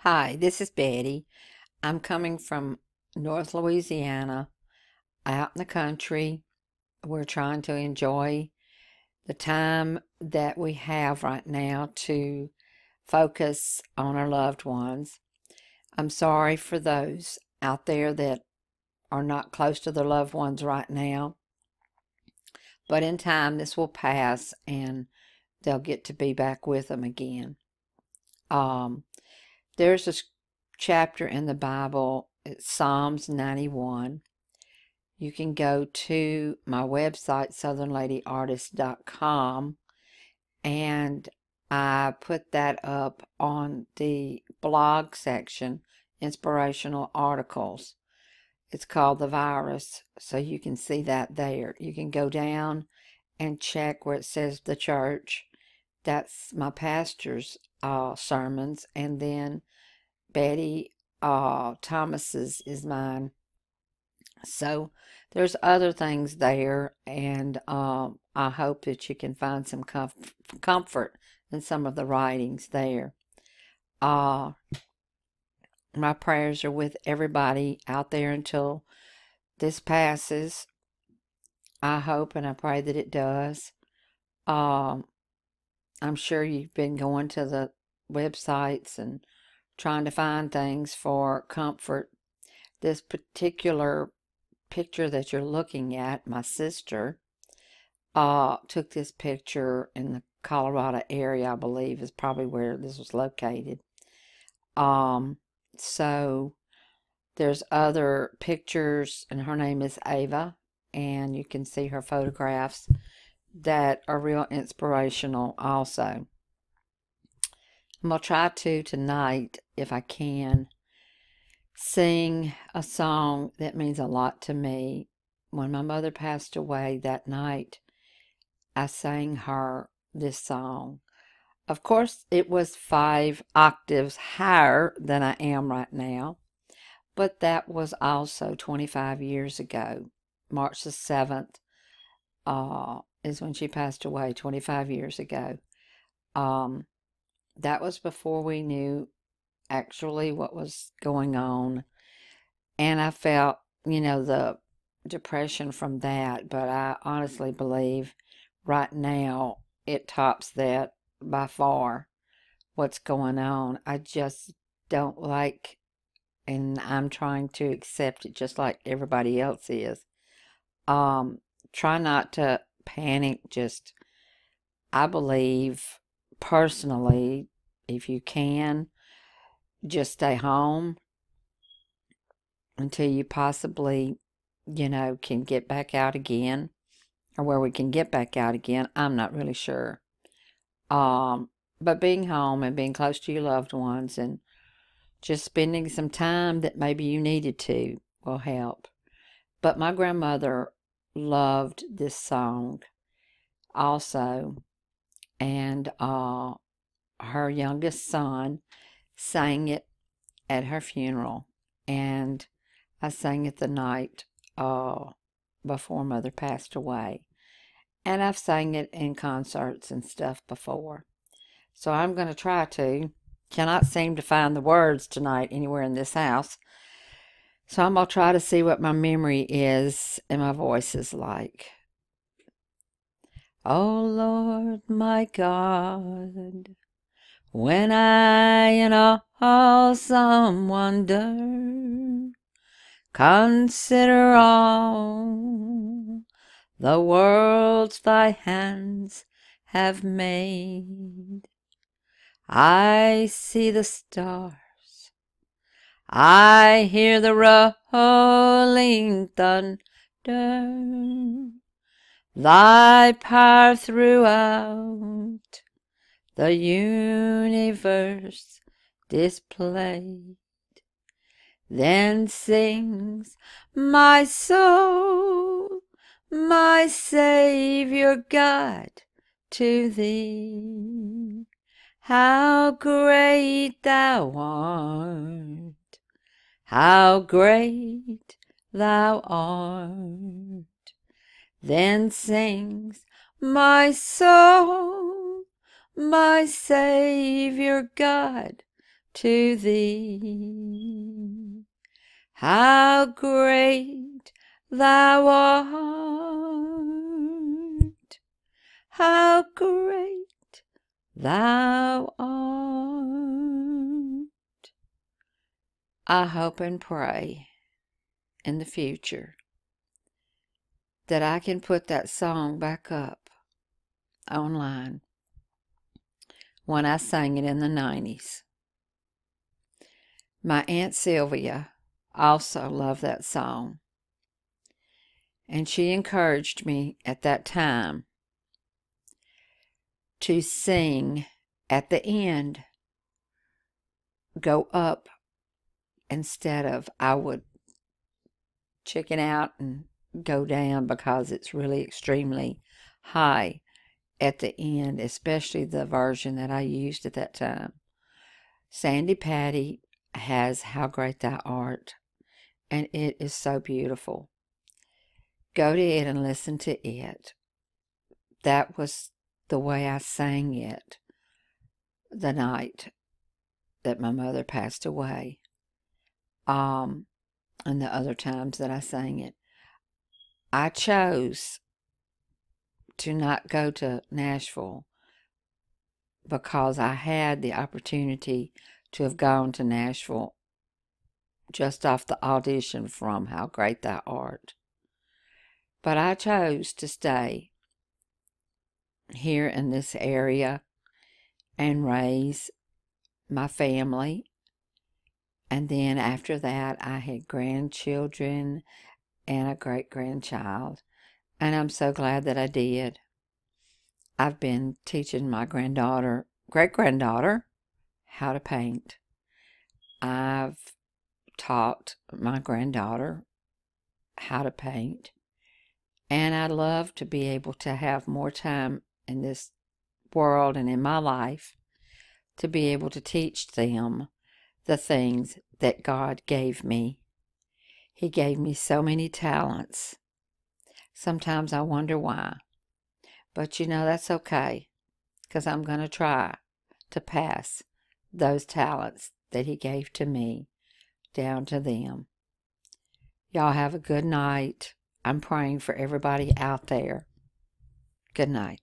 Hi, this is Betty. I'm coming from North Louisiana, out in the country. We're trying to enjoy the time that we have right now to focus on our loved ones. I'm sorry for those out there that are not close to their loved ones right now. But in time, this will pass and they'll get to be back with them again. Um, there's a chapter in the Bible, it's Psalms 91. You can go to my website, southernladyartist.com, and I put that up on the blog section, inspirational articles. It's called The Virus, so you can see that there. You can go down and check where it says the church. That's my pastor's uh, sermons, and then Betty uh, Thomas's is mine. So there's other things there, and um, I hope that you can find some comf- comfort in some of the writings there. Uh, my prayers are with everybody out there until this passes. I hope and I pray that it does. Um, I'm sure you've been going to the websites and trying to find things for comfort. This particular picture that you're looking at, my sister uh, took this picture in the Colorado area, I believe, is probably where this was located. Um, so there's other pictures, and her name is Ava, and you can see her photographs that are real inspirational also. I'm going to try to tonight, if I can, sing a song that means a lot to me. When my mother passed away that night, I sang her this song. Of course, it was five octaves higher than I am right now, but that was also 25 years ago. March the 7th uh, is when she passed away, 25 years ago. Um, that was before we knew actually what was going on. And I felt, you know, the depression from that, but I honestly believe right now it tops that by far what's going on. I just don't like, and I'm trying to accept it just like everybody else is. Um, try not to panic. Just, I believe personally, if you can, just stay home until you possibly, you know, can get back out again or where we can get back out again. I'm not really sure. Um, but being home and being close to your loved ones and just spending some time that maybe you needed to will help. But my grandmother loved this song also. And uh, her youngest son sang it at her funeral. And I sang it the night uh, before mother passed away. And I've sang it in concerts and stuff before. So I'm going to try to. Cannot seem to find the words tonight anywhere in this house. So I'm going to try to see what my memory is and my voice is like. Oh Lord, my God, when I in awesome wonder consider all the worlds thy hands have made, I see the stars, I hear the rolling thunder thy power throughout the universe displayed. Then sings my soul, my Saviour God, to thee. How great thou art, how great thou art. Then sings my soul, my Saviour God, to thee. How great thou art! How great thou art! I hope and pray in the future that I can put that song back up online when I sang it in the 90s. My Aunt Sylvia also loved that song, and she encouraged me at that time to sing at the end, go up instead of I would chicken out and go down because it's really extremely high at the end, especially the version that I used at that time. Sandi Patty has How Great Thou Art, and it is so beautiful. Go to it and listen to it. That was the way I sang it the night that my mother passed away. Um, and the other times that I sang it. I chose to not go to Nashville because I had the opportunity to have gone to Nashville just off the audition from How Great Thou Art. But I chose to stay here in this area and raise my family. And then after that, I had grandchildren and a great grandchild. And I'm so glad that I did. I've been teaching my granddaughter, great granddaughter, how to paint. I've taught my granddaughter how to paint. And I'd love to be able to have more time in this world and in my life to be able to teach them the things that God gave me. He gave me so many talents. Sometimes I wonder why. But you know, that's okay because I'm going to try to pass those talents that He gave to me down to them. Y'all have a good night. I'm praying for everybody out there. Good night.